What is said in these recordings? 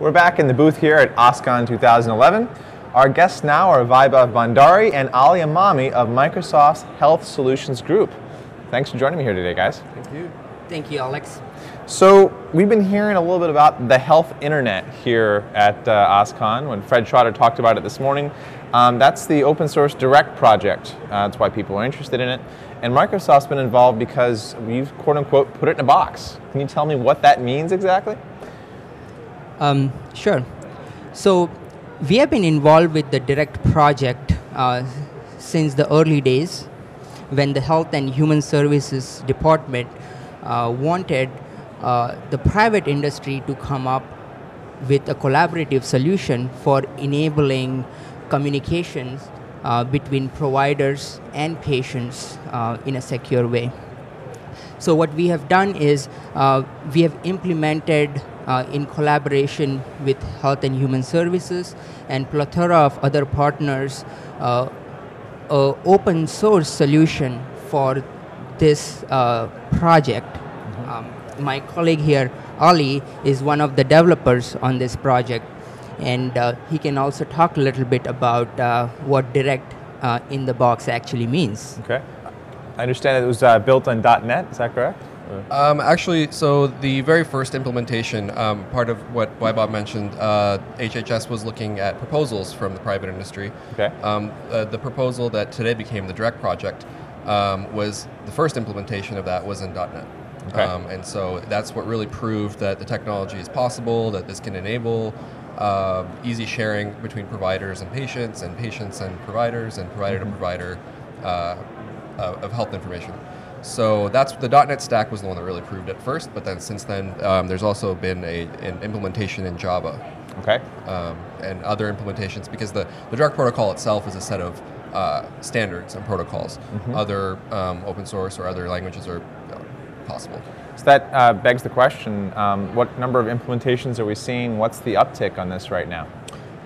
We're back in the booth here at OSCON 2011. Our guests now are Vaibhav Bhandari and Ali Emami of Microsoft's Health Solutions Group. Thanks for joining me here today, guys. Thank you. Thank you, Alex. So, we've been hearing a little bit about the health internet here at uh, OSCON when Fred Schroeder talked about it this morning. Um, that's the open source direct project. Uh, that's why people are interested in it. And Microsoft's been involved because we've quote unquote put it in a box. Can you tell me what that means exactly? Um, sure. So, we have been involved with the direct project uh, since the early days when the Health and Human Services Department uh, wanted uh, the private industry to come up with a collaborative solution for enabling communications uh, between providers and patients uh, in a secure way. So what we have done is uh, we have implemented uh, in collaboration with Health and Human Services and plethora of other partners uh, a open source solution for this uh, project. Mm-hmm. Um, my colleague here, Ali, is one of the developers on this project and uh, he can also talk a little bit about uh, what direct uh, in the box actually means. Okay. I understand it was uh, built on .NET, is that correct? Um, actually, so the very first implementation, um, part of what Bob mentioned, HHS uh, was looking at proposals from the private industry. Okay. Um, uh, the proposal that today became the direct project um, was the first implementation of that was in .NET. Okay. Um, and so that's what really proved that the technology is possible, that this can enable uh, easy sharing between providers and patients, and patients and providers, and provider mm-hmm. to provider uh, uh, of health information. So that's the .NET stack was the one that really proved it first, but then since then um, there's also been a, an implementation in Java. Okay. Um, and other implementations because the, the direct protocol itself is a set of uh, standards and protocols. Mm-hmm. Other um, open source or other languages are possible. So that uh, begs the question, um, what number of implementations are we seeing? What's the uptick on this right now?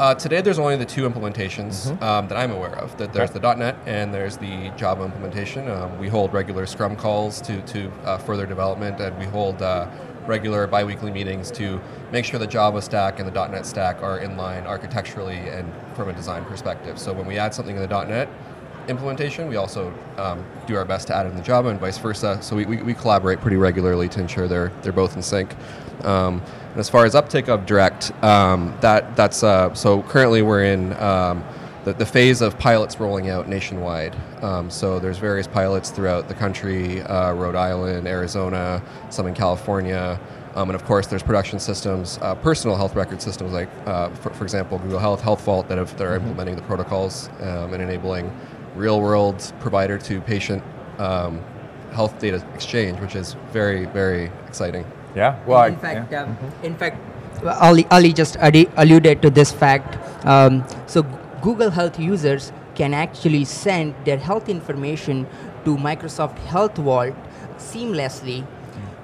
Uh, today, there's only the two implementations mm-hmm. um, that I'm aware of. That there's the .NET and there's the Java implementation. Um, we hold regular Scrum calls to to uh, further development, and we hold uh, regular biweekly meetings to make sure the Java stack and the .NET stack are in line architecturally and from a design perspective. So when we add something in the .NET, implementation. We also um, do our best to add it in the Java and vice versa. So we, we, we, collaborate pretty regularly to ensure they're they're both in sync. Um, and as far as uptake of Direct, um, that that's uh, so currently we're in um, the, the phase of pilots rolling out nationwide. Um, so there's various pilots throughout the country, uh, Rhode Island, Arizona, some in California. Um, and of course, there's production systems, uh, personal health record systems like, uh, for, for, example, Google Health, HealthVault that, have, that are mm-hmm. implementing the protocols um, and enabling real world provider to patient um, health data exchange, which is very, very exciting. Yeah, well, in, fact, yeah. Um, mm-hmm. in fact, Ali, Ali just alluded to this fact. Um, so, Google Health users can actually send their health information to Microsoft HealthVault seamlessly, mm.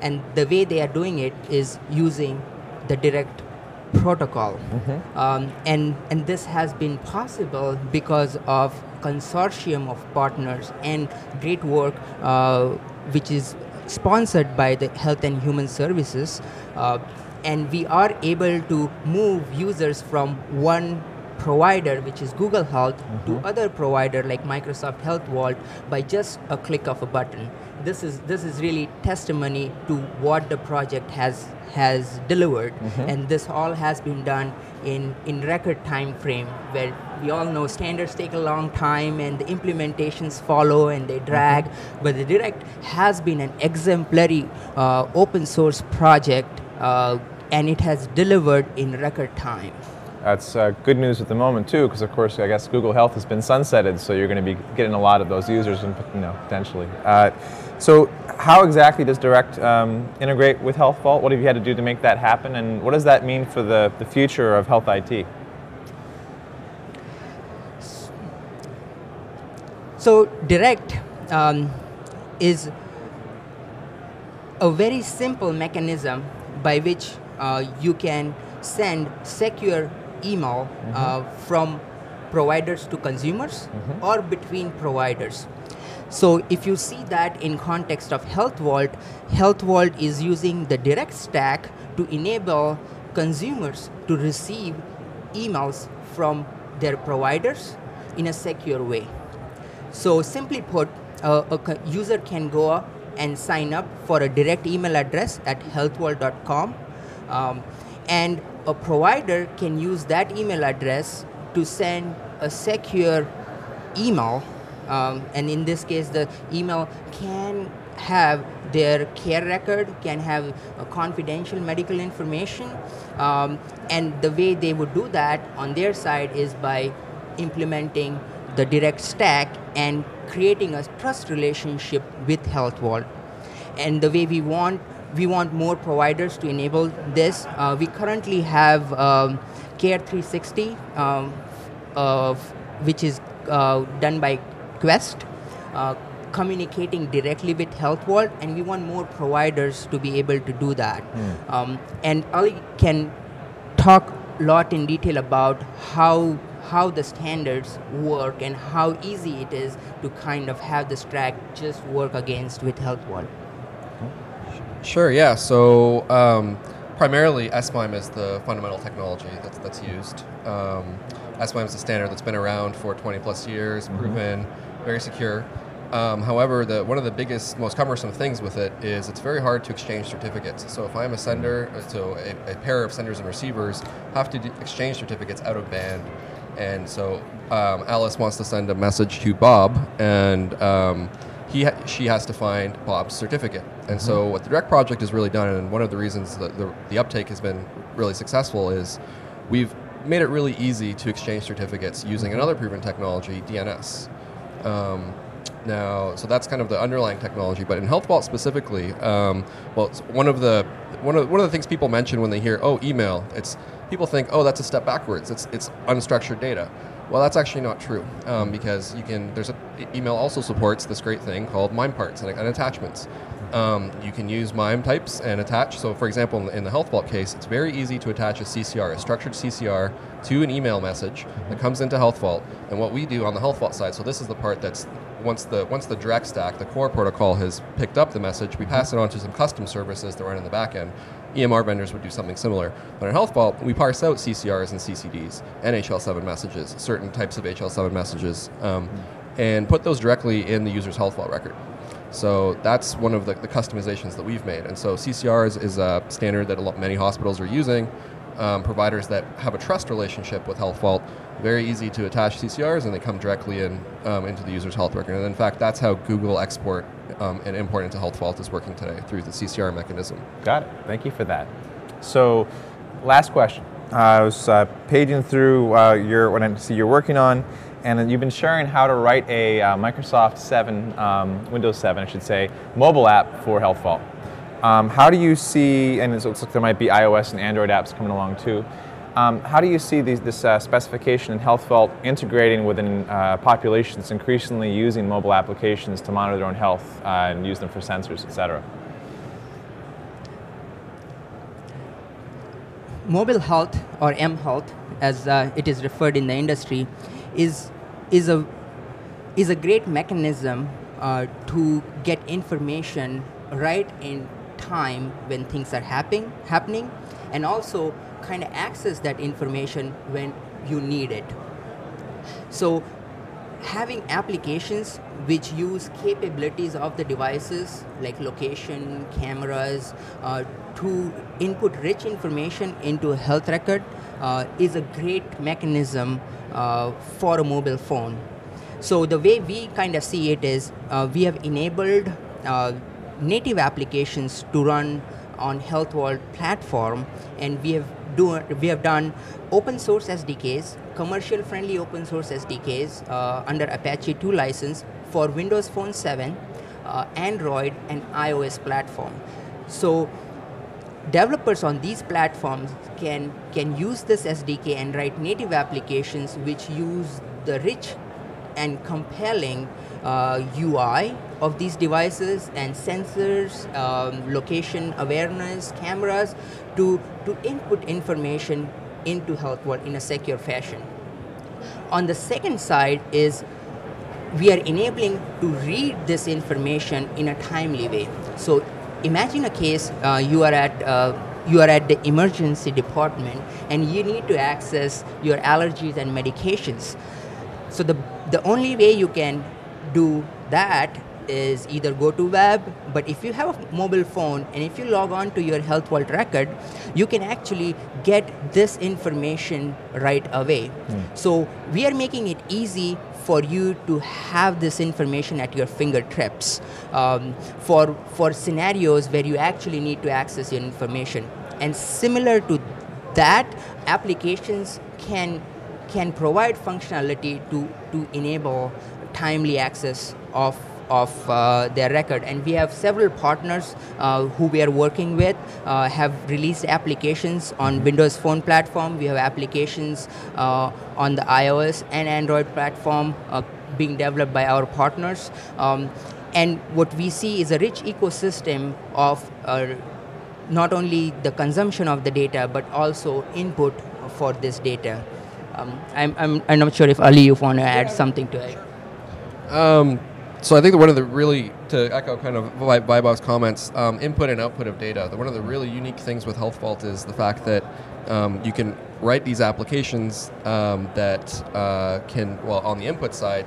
and the way they are doing it is using the direct protocol. Mm-hmm. Um, and, and this has been possible because of consortium of partners and great work uh, which is sponsored by the Health and Human Services. Uh, and we are able to move users from one provider, which is Google Health, mm-hmm. to other provider like Microsoft HealthVault by just a click of a button. This is this is really testimony to what the project has has delivered, mm-hmm. and this all has been done in in record time frame. Where we all know standards take a long time, and the implementations follow and they drag. Mm-hmm. But the Direct has been an exemplary uh, open source project, uh, and it has delivered in record time. That's uh, good news at the moment too, because of course I guess Google Health has been sunsetted, so you're going to be getting a lot of those users, and you know potentially. Uh, so how exactly does Direct um, integrate with HealthVault? What have you had to do to make that happen, and what does that mean for the, the future of health IT? So Direct um, is a very simple mechanism by which uh, you can send secure email mm-hmm. uh, from providers to consumers mm-hmm. or between providers. So if you see that in context of HealthVault, Health Vault is using the direct stack to enable consumers to receive emails from their providers in a secure way. So simply put, uh, a user can go and sign up for a direct email address at healthvault.com um, and a provider can use that email address to send a secure email um, and in this case the email can have their care record, can have confidential medical information, um, and the way they would do that on their side is by implementing the direct stack and creating a trust relationship with HealthVault. And the way we want we want more providers to enable this. Uh, we currently have um, Care 360, um, uh, which is uh, done by Quest. Uh, communicating directly with HealthVault, and we want more providers to be able to do that. Mm. Um, and Ali can talk a lot in detail about how how the standards work and how easy it is to kind of have this track just work against with HealthVault. Sure. Yeah. So. Um, primarily, S/MIME is the fundamental technology that's, that's used. Um, S/MIME is a standard that's been around for 20 plus years, mm-hmm. proven, very secure. Um, however, the, one of the biggest, most cumbersome things with it is it's very hard to exchange certificates. So if I'm a sender, uh, so a, a pair of senders and receivers have to d- exchange certificates out of band. And so um, Alice wants to send a message to Bob, and um, he ha- she has to find Bob's certificate. And mm-hmm. so what the Direct project has really done, and one of the reasons that the, the uptake has been really successful, is we've made it really easy to exchange certificates using another proven technology, DNS. Um, now, so that's kind of the underlying technology. But in HealthVault specifically, um, well, one of the one of one of the things people mention when they hear oh email, it's people think oh that's a step backwards. It's it's unstructured data. Well, that's actually not true um, because you can. There's a email also supports this great thing called MIME parts and, and attachments. Um, you can use MIME types and attach. So, for example, in the, HealthVault case, it's very easy to attach a CCR, a structured CCR, to an email message that comes into HealthVault. And what we do on the HealthVault side, so this is the part that's once the once the direct stack, the core protocol has picked up the message, we pass it on to some custom services that run in the back end. EMR vendors would do something similar. But in HealthVault, we parse out CCRs and CCDs and HL7 messages, certain types of HL7 messages, um, and put those directly in the user's HealthVault record. So that's one of the, the, customizations that we've made. And so CCRs is, a standard that a lot, many hospitals are using. Um, providers that have a trust relationship with HealthVault very easy to attach CCRs and they come directly in um, into the user's health record. And in fact, that's how Google export um, and import into HealthVault is working today through the CCR mechanism. Got it. Thank you for that. So, last question. Uh, I was uh, paging through uh, your what I see you're working on, and you've been sharing how to write a uh, Microsoft 7, um, Windows 7, I should say, mobile app for HealthVault. Um, how do you see, and it looks like there might be iOS and Android apps coming along too. Um, how do you see these, this uh, specification in HealthVault integrating within uh, populations increasingly using mobile applications to monitor their own health uh, and use them for sensors, et cetera? Mobile health, or M health, as uh, it is referred in the industry, is is a is a great mechanism uh, to get information right in time when things are happening happening, and also kind of access that information when you need it. So having applications which use capabilities of the devices like location, cameras, uh, to input rich information into a health record uh, is a great mechanism uh, for a mobile phone. So the way we kind of see it is uh, we have enabled uh, native applications to run on HealthVault platform and we have do, we have done open source SDKs, commercial friendly open source SDKs uh, under Apache 2 license for Windows Phone 7, uh, Android, and iOS platform. So developers on these platforms can can use this SDK and write native applications which use the rich and compelling uh, UI of these devices and sensors, um, location awareness, cameras to, to input information into HealthVault in a secure fashion. On the second side is we are enabling to read this information in a timely way. So imagine a case uh, you are at uh, you are at the emergency department and you need to access your allergies and medications. So the the only way you can do that is either go to web, but if you have a mobile phone and if you log on to your HealthVault record, you can actually get this information right away. Mm. So we are making it easy for you to have this information at your fingertips um, for, for scenarios where you actually need to access your information. And similar to that, applications can can provide functionality to, to enable timely access of of uh, their record. And we have several partners uh, who we are working with uh, have released applications on windows phone platform. We have applications uh, on the ios and android platform uh, being developed by our partners. Um, and what we see is a rich ecosystem of uh, not only the consumption of the data but also input for this data. Um, I'm, I'm, I'm not sure if Ali you want to add something to it. Um, so I think that one of the really, to echo kind of Vaibhav's comments, um, input and output of data. One of the really unique things with HealthVault is the fact that um, you can write these applications um, that uh, can, well, on the input side,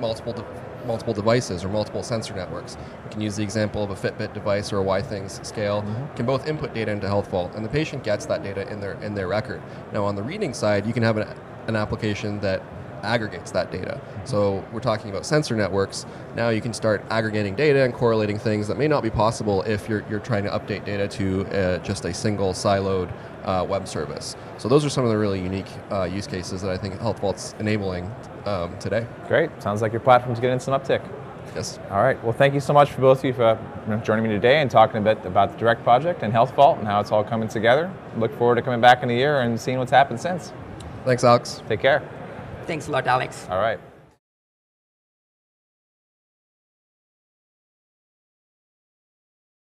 multiple de- multiple devices or multiple sensor networks. You can use the example of a Fitbit device or a Withings scale. Mm-hmm. Can both input data into HealthVault, and the patient gets that data in their in their record. Now, on the reading side, you can have an, an application that aggregates that data. So we're talking about sensor networks. Now you can start aggregating data and correlating things that may not be possible if you're, you're trying to update data to uh, just a single siloed uh, web service. So those are some of the really unique uh, use cases that I think HealthVault's enabling um, today. Great. Sounds like your platform's getting some uptick. Yes. All right. Well, thank you so much for both of you for joining me today and talking a bit about the Direct project and HealthVault and how it's all coming together. Look forward to coming back in a year and seeing what's happened since. Thanks, Alex. Take care. Thanks a lot, Alex. All right.